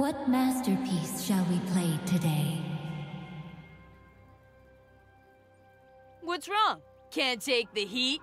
What masterpiece shall we play today? What's wrong? Can't take the heat?